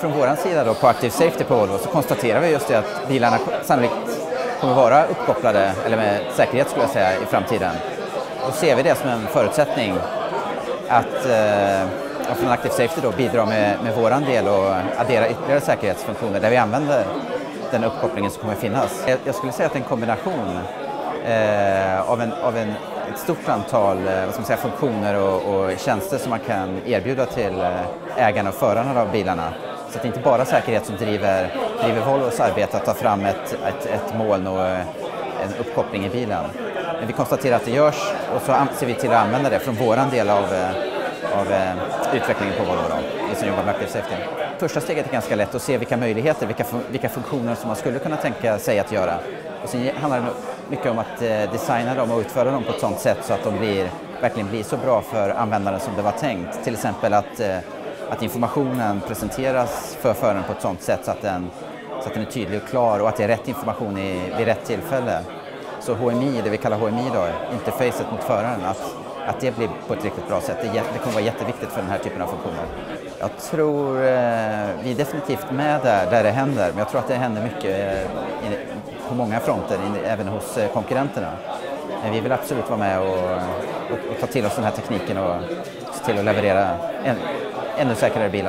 från vår sida då på Active Safety på Volvo så konstaterar vi just det att bilarna sannolikt kommer vara uppkopplade, eller med säkerhet skulle jag säga, i framtiden. Då ser vi det som en förutsättning att eh, från Active Safety då bidra med, med vår del och addera ytterligare säkerhetsfunktioner där vi använder den uppkopplingen som kommer finnas. Jag, jag skulle säga att en kombination eh, av, en, av en, ett stort antal eh, vad ska man säga, funktioner och, och tjänster som man kan erbjuda till eh, ägarna och förarna av bilarna. Så att det inte bara säkerhet som driver, driver Volvos arbete att ta fram ett, ett, ett moln och eh, en uppkoppling i bilen. Men vi konstaterar att det görs och så ser vi till att använda det från vår del av, eh, av eh, utvecklingen på Volvo, då, vi som jobbar med Active Safety. Första steget är ganska lätt att se vilka möjligheter, vilka, vilka funktioner som man skulle kunna tänka sig att göra. Och sen handlar det mycket om att designa dem och utföra dem på ett sådant sätt så att de blir, verkligen blir så bra för användaren som det var tänkt. Till exempel att, eh, att informationen presenteras för föraren på ett sådant sätt så att, den, så att den är tydlig och klar och att det är rätt information i, vid rätt tillfälle. Så HMI, det vi kallar HMI då, interfacet mot föraren, att, att det blir på ett riktigt bra sätt. Det, det kommer vara jätteviktigt för den här typen av funktioner. Jag tror eh, vi är definitivt med där, där det händer, men jag tror att det händer mycket eh, på många fronter, även hos eh, konkurrenterna. Men vi vill absolut vara med och, och, och ta till oss den här tekniken och se till att leverera in the second B.